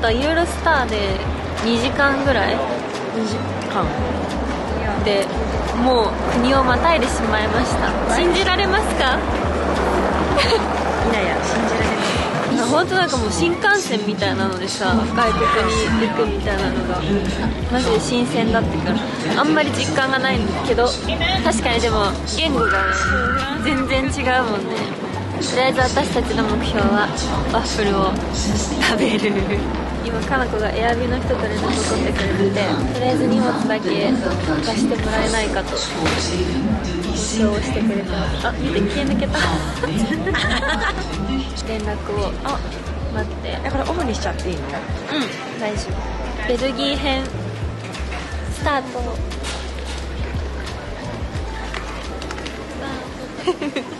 ったユーロスターで2時間ぐらい？2時間。でもう国をまたいでしまいました。信じられますか？いやいや信じられない。本当なんかもう新幹線みたいなのでさ外国に行くみたいなのがマジで新鮮だってからあんまり実感がないんだけど確かにでも言語がね全然違うもんね。とりあえず私たちの目標はワッフルを食べる今かな子がエアビの人と連絡を取ってくれててとりあえず荷物だけ貸してもらえないかと交渉をしてくれてます。あ見て気抜けた。連絡を。あ待って。えこれオフにしちゃっていいの？うん。大丈夫。ベルギー編スタート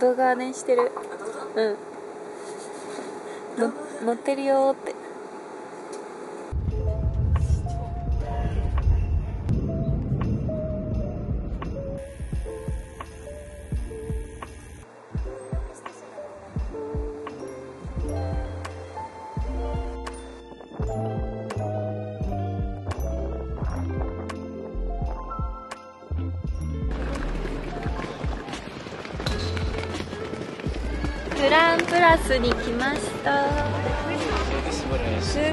動画ねしてる。うん。の乗ってるよーって。グランプラスに来ました。すごい。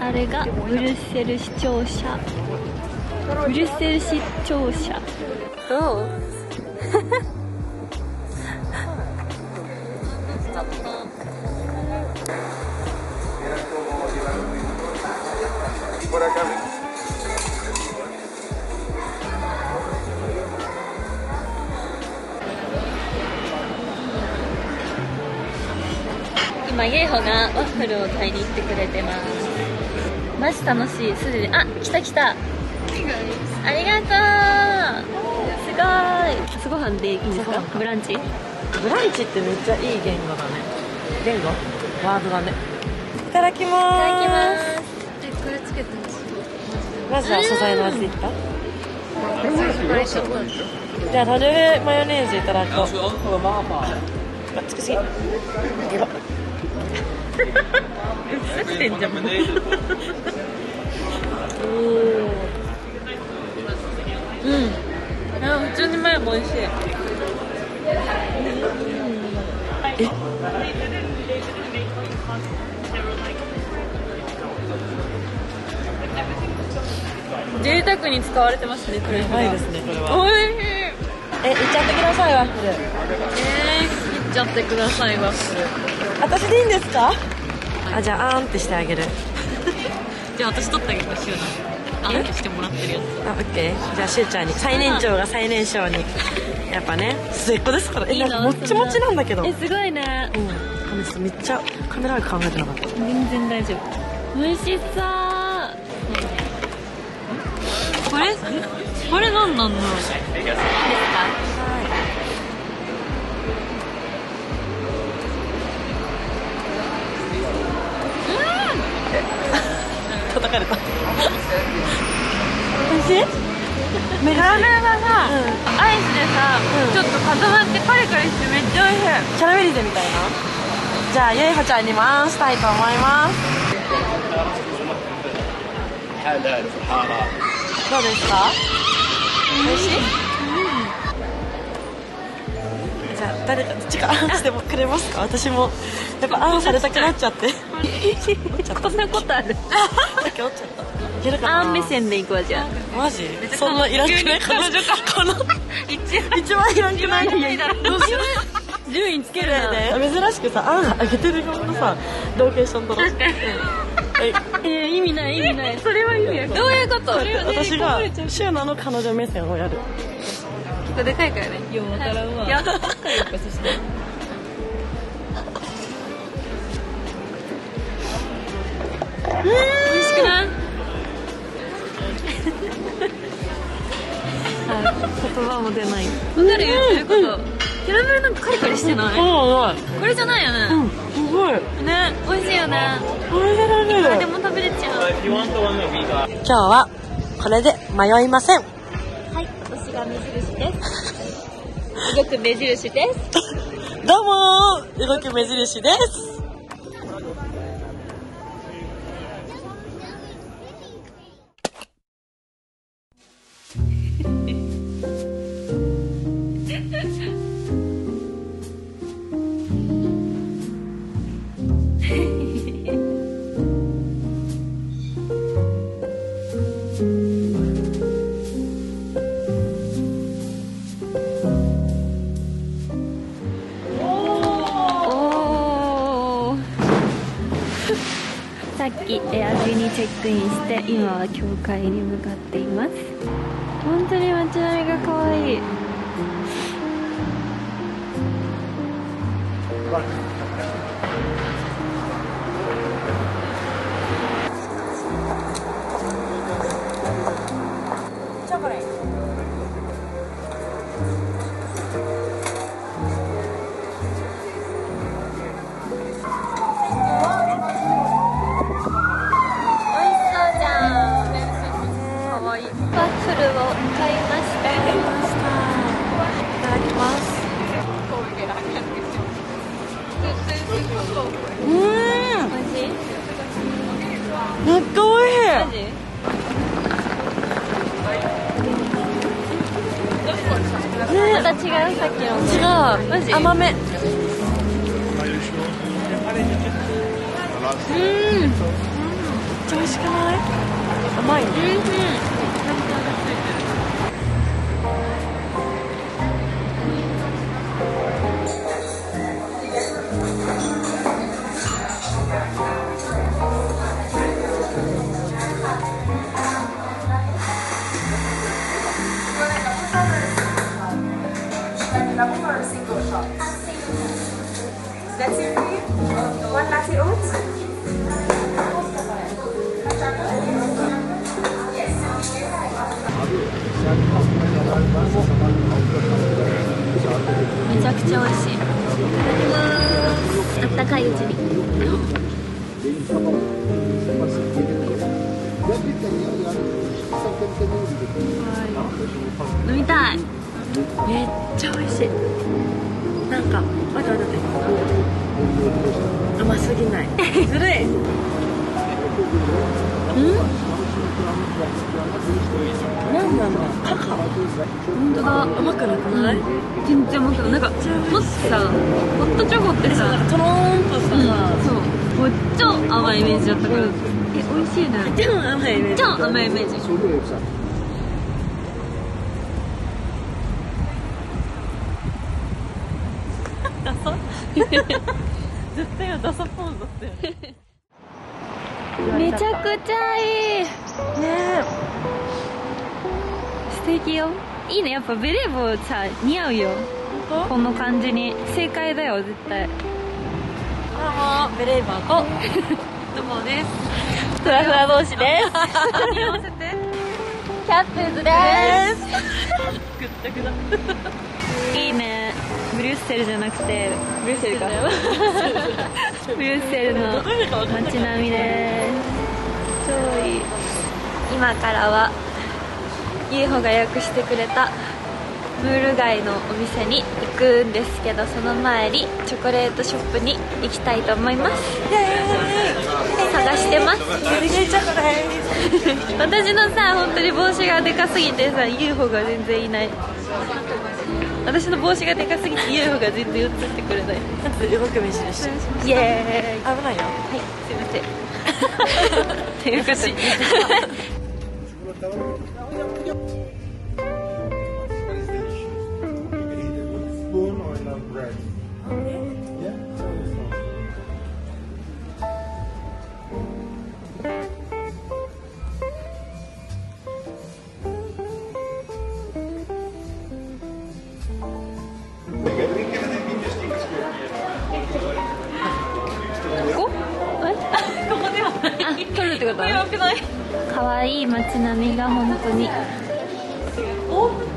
あれがブルッセル市庁舎ブルッセル市庁舎どう？今イエイホがワッフルを買いに行ってくれてます。マジ楽しい。すでに。あ来た来た。ありがとう。すごい。朝ごはんでい。い。んですかブランチブランチってめっちゃい。い。言語だね言語ワードだねい。ただきまい。ただきますえこれつけてますまずは素材の味い。ったじゃあタルルマヨネーズい。ただこうあつけすぎゲロ映ってん。じゃん。うん。あ普通にマヨも美味しい贅沢に使われてますねこれうまいですねこれはおいしいえいっちゃってくださいワッフルえー、切っちゃってくださいワッフル私でいいんですか？あじゃああーんってしてあげる。じゃあ私取ってあげましょうあんとしてもらってるやつあオッケー。じゃあしゅうちゃんに。最年長が最年少に。やっぱね末っ子ですからえなんかもっちもちなんだけど。うんえすごいね。試すめっちゃカメラワーク考えてなかった。全然大丈夫。美味しそう。これ？これ何なんだろう叩か。れた美味しいメガネがさ、アイスでさ、うん。ちょっと固まってカリカリしてめっちゃ美味しい。キャラメリゼみたいな。じゃあゆいほちゃんにもあんしたいと思います。どうですか美味しい、誰かどっちかあんしてもくれますか？私もやっぱあんされたくなっちゃって。こんなことある。さっき折っちゃった。いけるかなあん目線でいくわじゃあマジ？そんないらんくない？彼女かこの一番いらんくない？いやどうしよう。順位つけるなで珍しくさあんあげてる側のさローケーション撮ろう確か。にええー、意味ない意味ない。それは意味ない。どういうこと？私がシューナの彼女目線をやる。結構でかいからね。ようわからんわ。や。ったよかそして美味しくない？はい。言葉も出ない。わかる言ってること？キャラメルなんかカリカリしてない？これじゃないよね、うんすごい。ね。美味しいよね。おいしいでも食べれちゃう。今日はこれで迷いませんはい私が目印です動く目印です。どうも動く目印です。インして今は教会に向かってめっちゃ美味しい。マジまた違うさっきの。違う。甘め。うん。めっちゃ美味しくない？甘いねめちゃくちゃ美味しいいただきますあったかいうちに。飲みたい。めっちゃ美味しいなん。か待って待って待って甘すぎないずるいなんだカカオ本当だ甘くなくない、全然甘くないなんかもっとさホットチョコってさトローンとしたうん、そうもう超甘いイメージだったからえ美味しいね超甘いね超甘いイメージ絶対はダサポーズだったよねめちゃくちゃいい。ね素敵よ。いいね。やっぱベレー帽さ似合うよ。本この感じに。正解だよ絶対。当どうもベレーバーと。どうもです。フラフラ同士です。キャップーズでですいいねブリュッセルじゃなくてブリュッセルか。ブリュッセルの街並みです。超いい。今からはユーホが予約してくれたムール街のお店に行くんですけどその前にチョコレートショップに行きたいと思います。探してます。私のさ本当に帽子がでかすぎてさ UFO が全然いない私の帽子がでかすぎて UFO が全然映ってくれない。動く目印。イエーイ。危ないよ。はいすいません。ということで spoon or enough bread? くない可愛い街並みが本当に。往復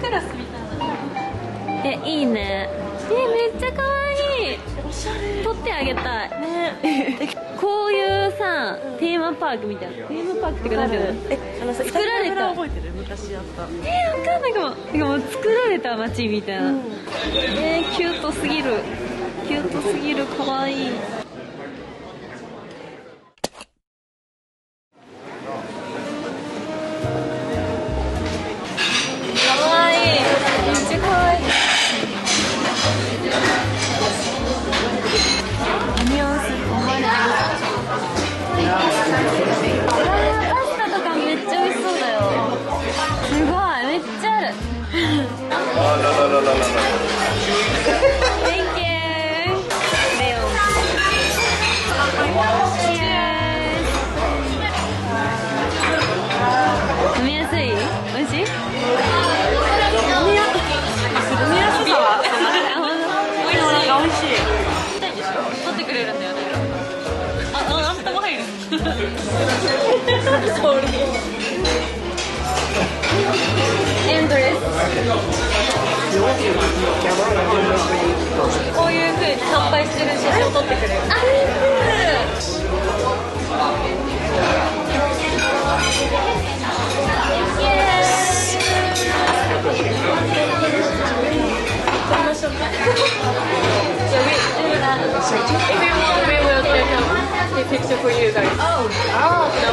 いいね。えめっちゃ可愛い。撮ってあげたい。ね。こういうさテーマパークみたいな。テーマパークってかなんていうの？えあのさ作られた。覚えてる？昔やった。えー、わかんない。かもてかもう作られた街みたいな、えー、キュートすぎる。キュートすぎる。かわい If you want, we will take a, a picture for you guys. Oh, oh. no.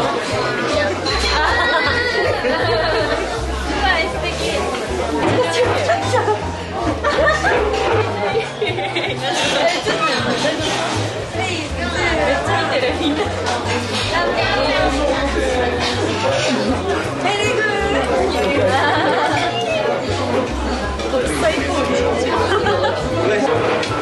Very good. 最高。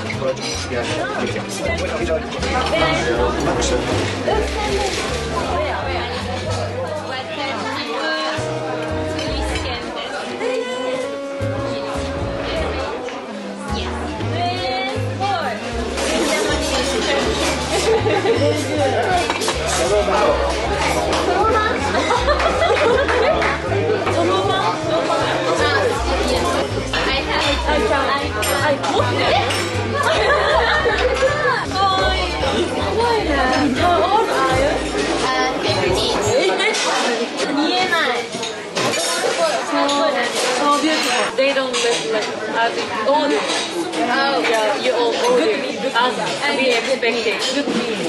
見 as it ordered. Oh, oh, yeah, you all ordered good as we expected. Good meal.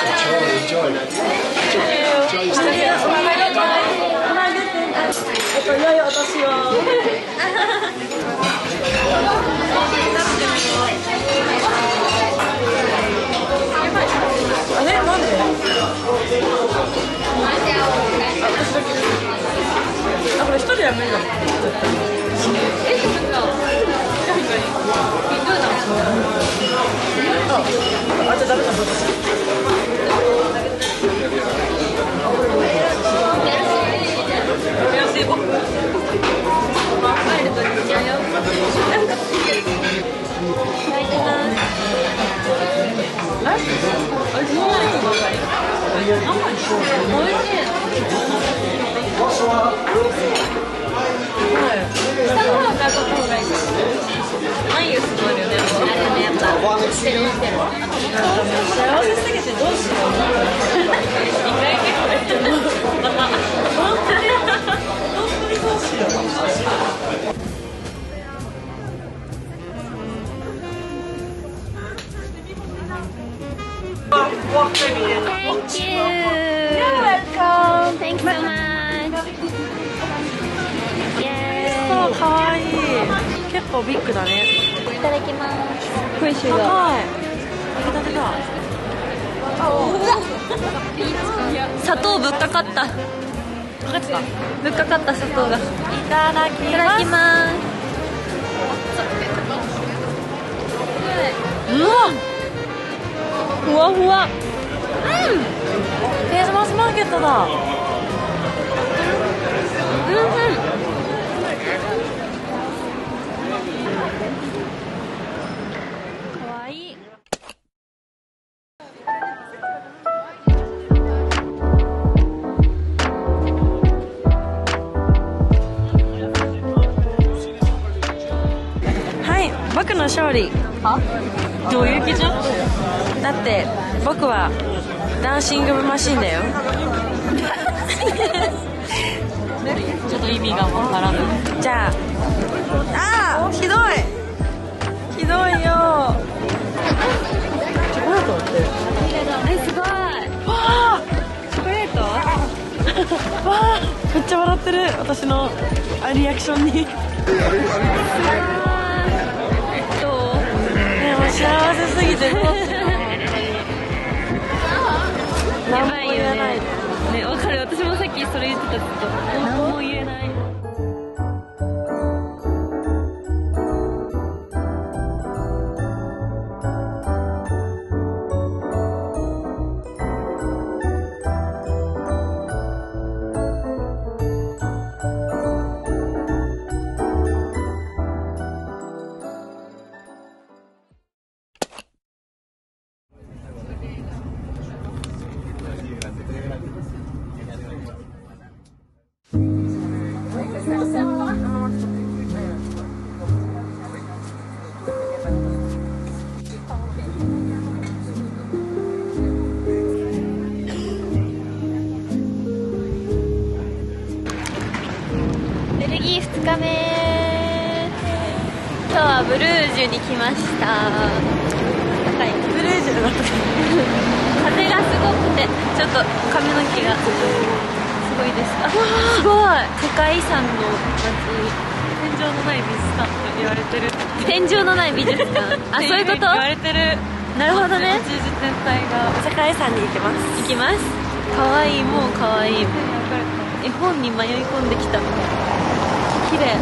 enjoy, enjoy. Enjoy. Enjoy. Enjoy. Enjoy. Enjoy. Enjoy. walk through me. Thank you. You're welcome. Thanks so much. わいい。結構ビッグだね。いただきます。これ種がはい。出た出た砂糖ぶっかかった。かかっぶっかかった砂糖が。いいただきただきます。うんふわふわクリスマスマーケットだ。うんうん。かわいい。はい僕の勝利。どういう基準だって僕はダンシングマシンだよ。ちょっと意味がわからぬじゃあ。あーひどい。ひどいよ。チョコレートって。えすごいわチョコレート？ーわーめっちゃ笑ってる。私のあリアクションに。ねどう？もう幸せすぎてっきと。天井のない美術館。あそういうこと？言われてる。なるほどね。八王子全体が。世界遺産に行きます。行きますかわいいもうかわい。い絵本に迷い込んできた綺麗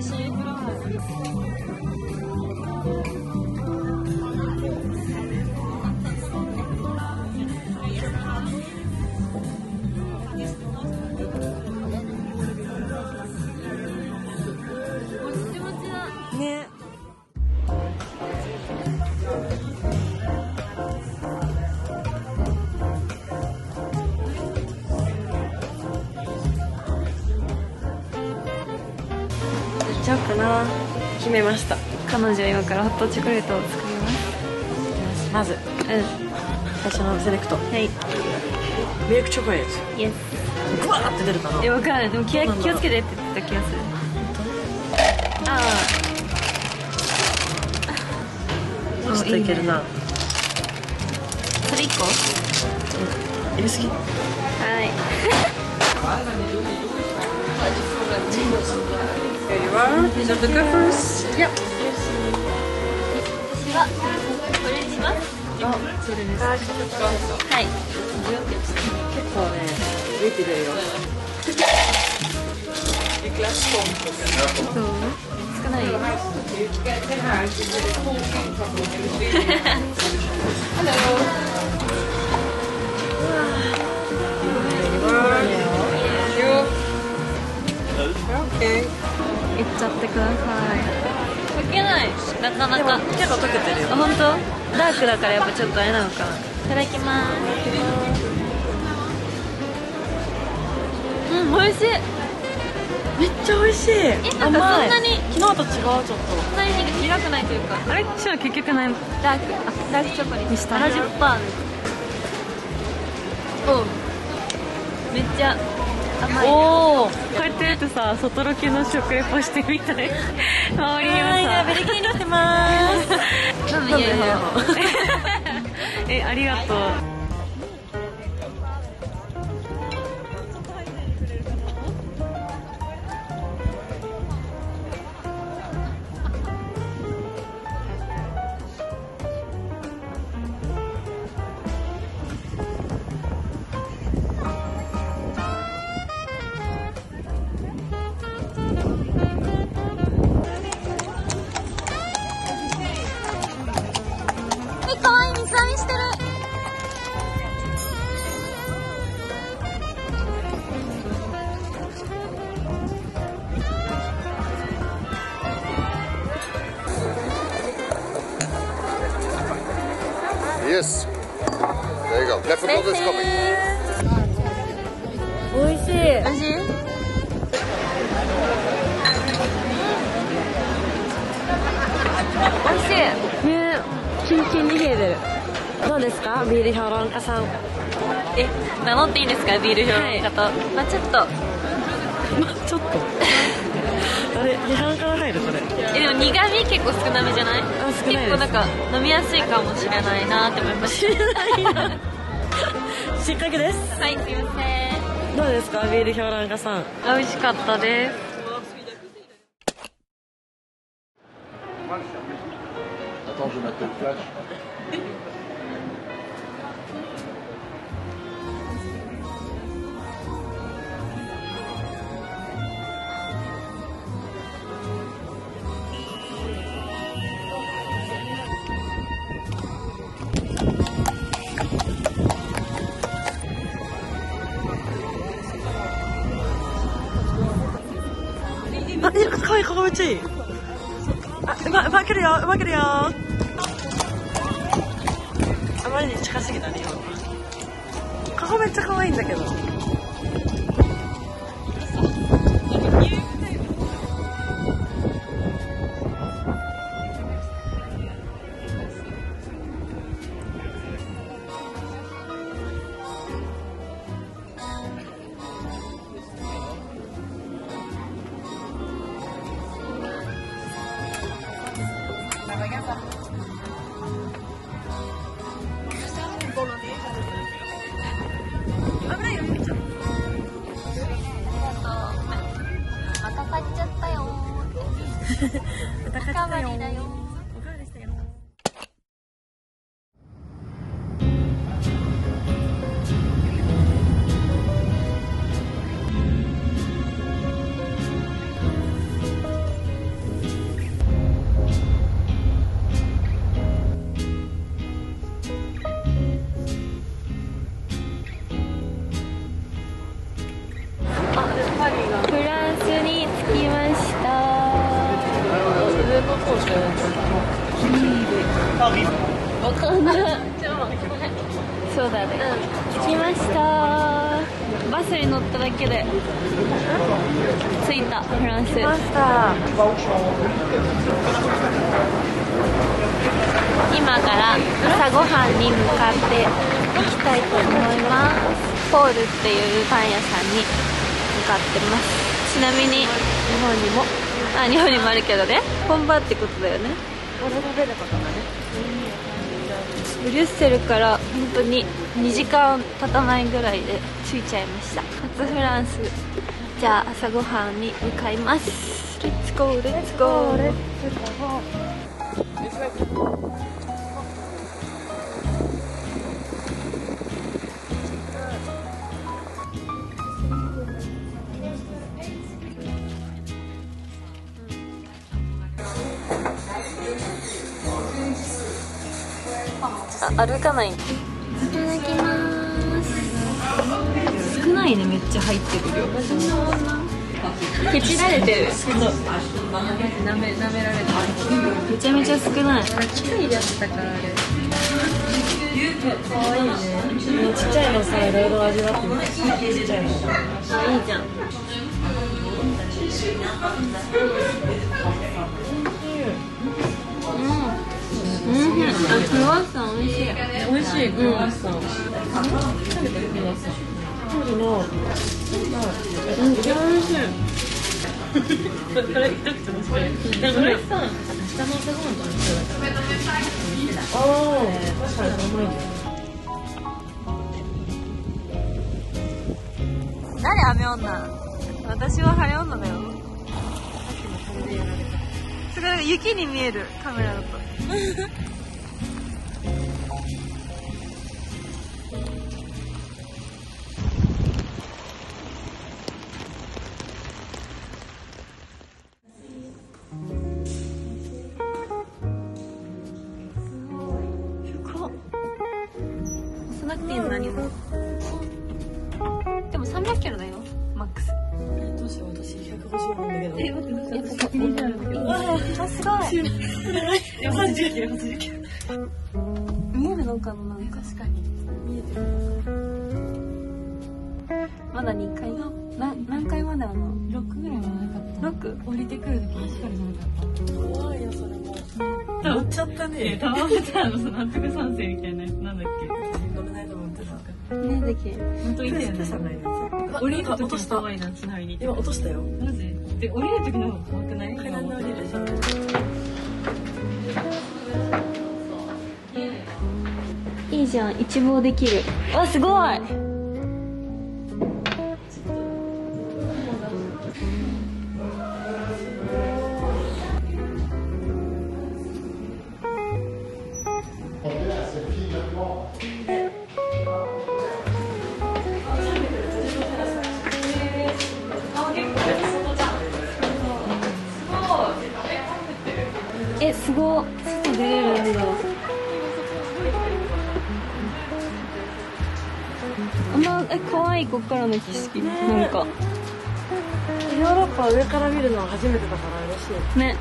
美決めました。彼女は今からホットチョコレートを作ります。まずう最初のセレクト。んはい。ミルクチョコレート。イエスグワーって出るかな？え分からないでも気気をつけてって言ってた気がする。ああちょっといけるな。それ1個入れすぎ。はい。you are. These are the gophers. Yep. 私はこれにします。はい。結構ね出てる。よどう少ない。い。っちゃってくださいけない。なかなか。結構溶けてるよ。あ本当？ダークだからやっぱちょっとあれなのか。ないただきます。うん美味しい。めっちゃ美味しい。えなんかそんなに？昨日と違うちょっと。そんなに苦くないというか。あれ？シュ結局ないダークあダークチョコに。した70%パーおう。めっちゃおおこうやってやるとさ外ロケの食レポしてみたい。周りをはいさベリキにしてます。えありがとうですかビール評論家と、まあちょっと。ちょっと。あれ批判から入るこれ。えでも苦味結構少なめじゃない？結構なんか飲みやすいかもしれないなって思いまし 失格です。たはいすいません。どうですかビール評論家さん。美味しかったですちいい。あ、うま、うまくるよ、うまくるよ。あまりに近すぎたね、今のは。ここめっちゃ可愛いんだけど。けどね。本場ってことだよね。ー。食べることだね。ブリュッセルから本当に2時間経たないぐらいで着いちゃいました。初フランス。じゃあ朝ごはんに向かいます。レッツゴーレッツゴー歩かないいただきます。少ないねめっちゃ入ってる。量ケチられてるなめなめられた。めちゃめちゃ少ない機械でやってたから。あれ可愛いねちっちゃいのさいろいろ味わってみてちっちゃいのあいいじゃんクロワッサン美味しい。美味しい。クロワッサンのうん美味しい。これ一口面白い。でもこれさ下の朝ごはんと一緒だからああ確かにうまい。ね誰雨女私は晴れ女だよすごい雪に見えるカメラだと。なんとか三世みたいなやつなんだっ乗れないと思ってたねできけ？本当いたよね降りる時落とした怖いなつながりに今落としたよマジで降りるときの方が怖くない階段で降りるじゃんいいじゃん一望できるわすごいれるんだあんまえ可愛いこっからの景色なんか。ヨーロッパ上から見るのは初めてだから嬉しい。ね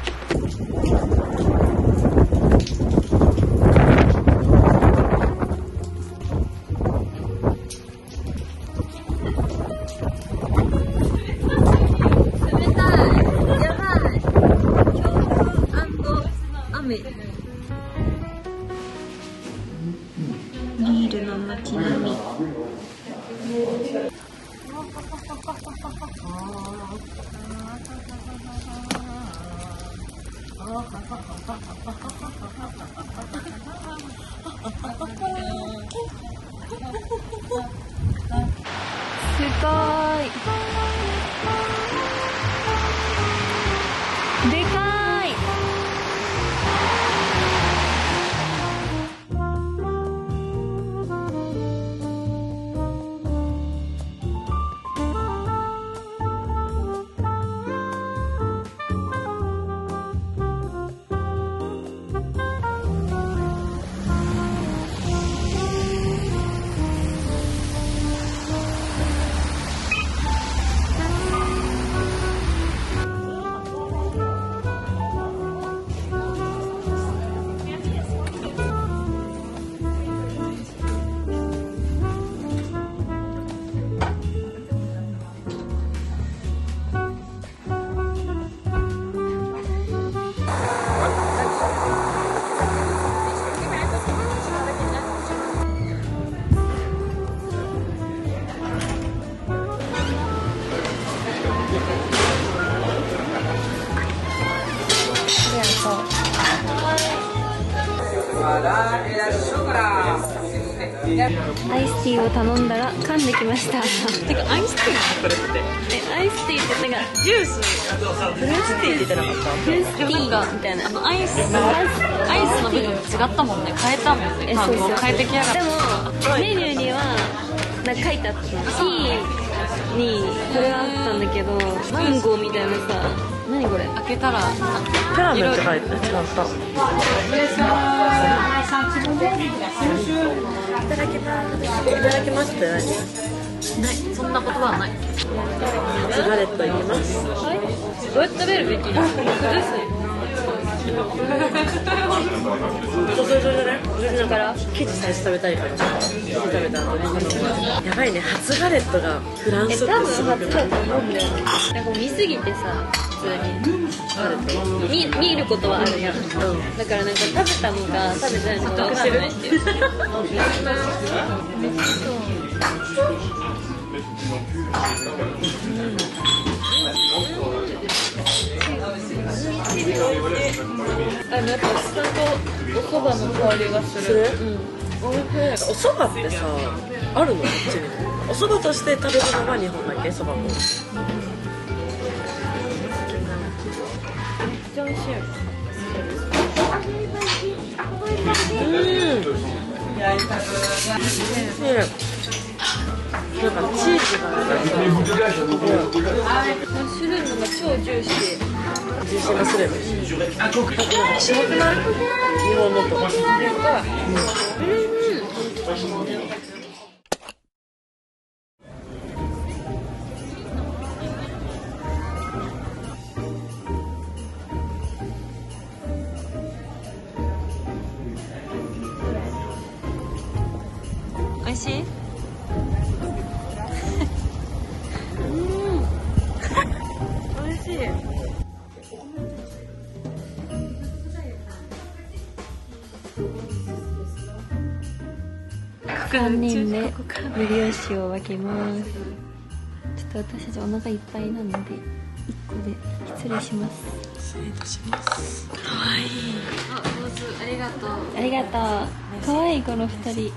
した。てかアイスティー。なのこれってえアイスティーってなんかジュース。フルーツティーって言ってなかった？フルーツティーみた。いなあのアイス。アイスの部分違ったもんね。変えたもんね。えそうそう変えてきやがっでたもメニューにはなんか書いてあった。ティーにこれがあったんだけどマンゴーみたいなさ。何何これ？開けたらキャラメルって書いてる違ったいただきます。いただきますって何？ないそんな言葉はない。初ガレットいきます。どうやって食べるべき？崩すそうそうそうね私だから生地最初食べたいから生地食べた後にやばいね初ガレットがフランえス多分初ってすごくだと思うんだよねなんか見すぎてさ普通にガレット見見ることはあるやんだからなんか食べたのか食べてないのか分かんないっていうあのやっぱ下とお蕎麦の香りがするするお蕎麦ってさあるのこっちにお蕎麦として食べるのが日本だけ蕎麦もめっちゃ美味しいね。なんかチーズがマッシュルームが超ジューシー自信がすれば白くない日本のと美ブリオッシュを分けます。ちょっと私たちお腹いっぱいなので1個で失礼します。失礼いたします。かわいい。あ上手ありがとう。ありがとう。可愛いこの2人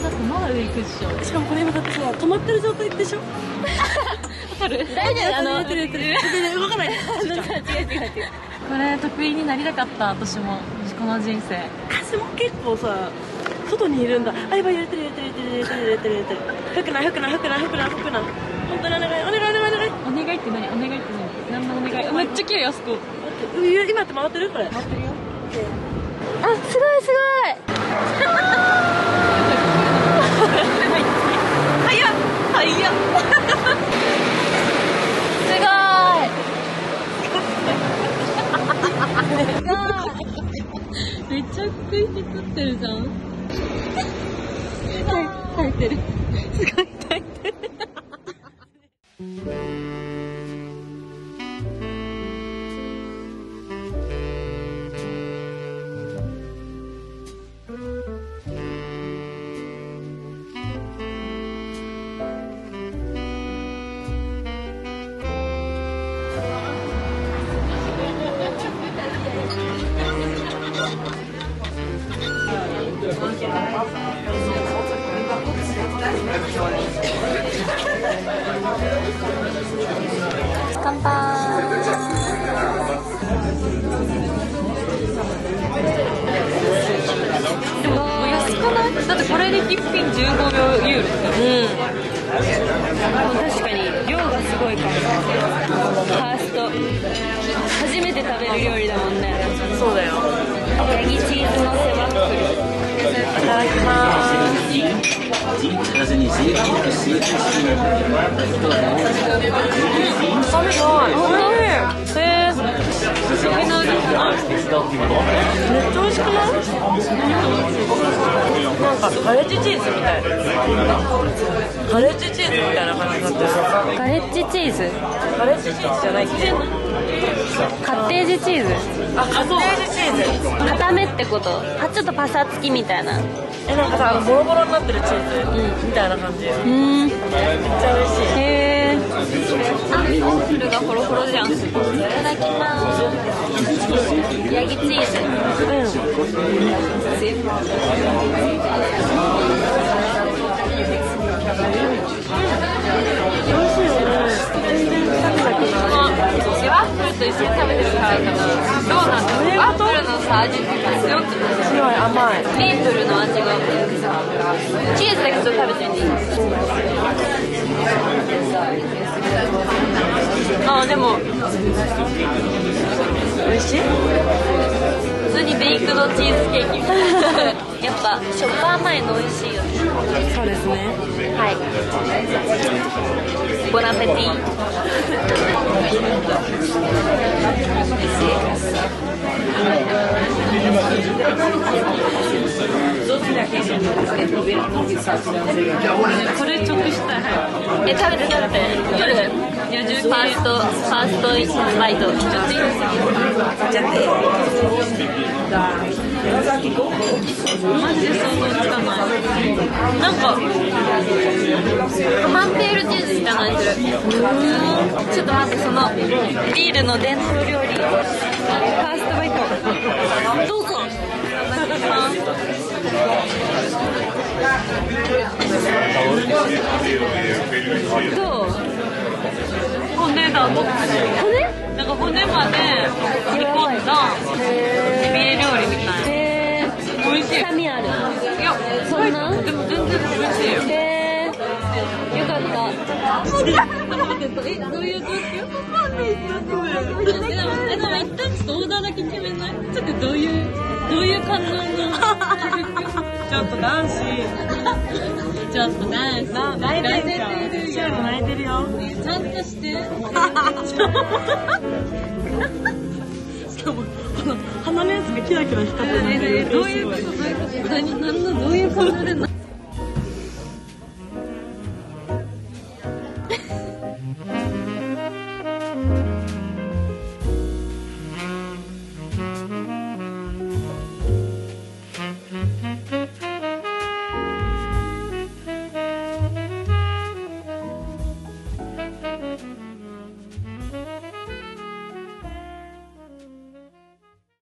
れだってまだ上行くっしょ。しかもこれ今だってさ止まってる状態でしょ。わかる。大丈夫？あの やってるやってるやってる動かない。違う違う違うこれ得意になりたかった私もこの人生。風も結構さ外にいるんだ。あやばい揺れてる揺れてる揺れてる揺れてる揺れてる吹くな吹くな吹くな吹くな吹くな本当にお願いお願い。お願いお願い。お願いって何お願いって何何のお願いめっちゃ綺麗あそこ。今って回ってる？これ。回ってるよ。あすごいすごい早 すごい。めっちゃ食い気取ってるじゃん。耐えてる。すごい耐えてる乾杯でも安くない。だってこれで1品15秒ユーロうん。確かに。量がすごいから。ファースト。初めて食べる料理だもんね。そうだよ。ヤギチーズのせワッフル。いただきます。臭みない本当へえみんなめっちゃ美味しくないなんかガレッジチーズじになってるガレッジチーズガレッジチーズじゃないっけカッテージチーズ。あカッテージチーズ。固めってこと？あちょっとパサつきみたいな。うえなんかさあのボロボロになってるチーズ、みたいな感じ。めっーんちゃ美味しい。へえあワッフルがホロホロじゃん。いただきます。ヤギチーズ。私食べてるからかなどうなんだろうワッフルのさ味って強くない？強い甘いメープルの味がチーズだけちょっと食べてみていいあでも美味しい。普通にベイクドチーズケーキ やっぱしょっぱ甘いの美味しいそうですね。はい。ボナペティこれ直したいえ食べて食べて。ファーストファーストバイトマジで想像つかない。なんかカマンペールチーズみたい。な味するちょっと待ってそのビールの伝統料理ファーストバイトどうぞどう骨だ骨なんか骨まで煮込んだ臭みある。いやそんな？でも全然美味しいえよかった。えどういう状況わかんないですよえでも一旦ちょっとオーダーだけ決めないちょっとどういうどういう感情のちょっと男子ちょっとナイス泣いてるじゃんシュール泣いてるよちゃんとしてしかも鼻のやつがキラキラ光ってるどういうこと？どういうこと？何何のどういう感じでな